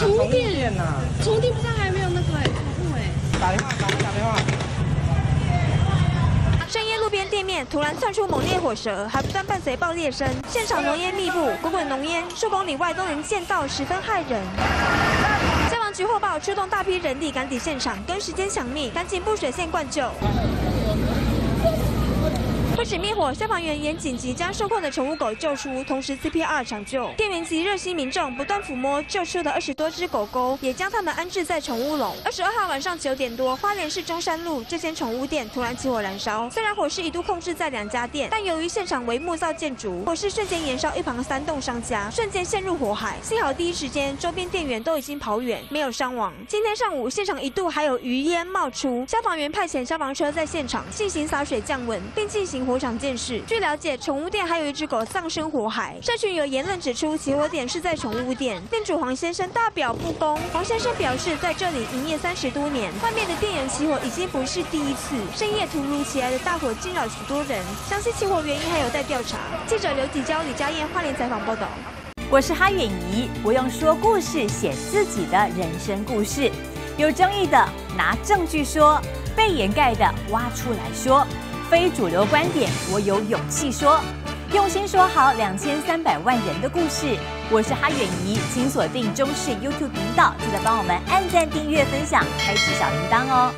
充电电呐，充电不是还没有那个哎。打电话，赶快打电话。深夜路边店面突然窜出猛烈火舌，还不断伴随爆裂声，现场浓烟密布，滚滚浓烟数公里外都能见到，十分骇人。消防局获报，出动大批人力赶抵现场，跟时间抢命，赶紧布水线灌救。不止灭火，消防员也紧急将受困的宠物狗救出，同时 CPR 抢救。店员及热心民众不断抚摸救出的二十多只狗狗，也将它们安置在宠物笼。二十二号晚上九点多，花莲市中山路这间宠物店突然起火燃烧。虽然火势一度控制在两家店，但由于现场为木造建筑，火势瞬间延烧一旁三栋商家，瞬间陷入火海。幸好第一时间周边店员都已经跑远，没有伤亡。今天上午现场一度还有余烟冒出，消防员派遣消防车在现场进行洒水降温，并进行火场监视。据了解，宠物店还有一只狗丧生火海。社群有言论指出，起火点是在宠物店，店主黄先生大表不公。黄先生表示，在这里营业三十多年，外面的店员起火已经不是第一次。深夜突如其来的大火惊扰许多人，详细起火原因还有待调查。记者刘锦娇、李佳燕花莲采访报道。我是哈远怡，不用说故事，写自己的人生故事。有争议的拿证据说，被掩盖的挖出来说，非主流观点我有勇气说。用心说好两千三百万人的故事。我是哈远怡，请锁定中视 YouTube 频道，记得帮我们按赞、订阅、分享，开启小铃铛哦。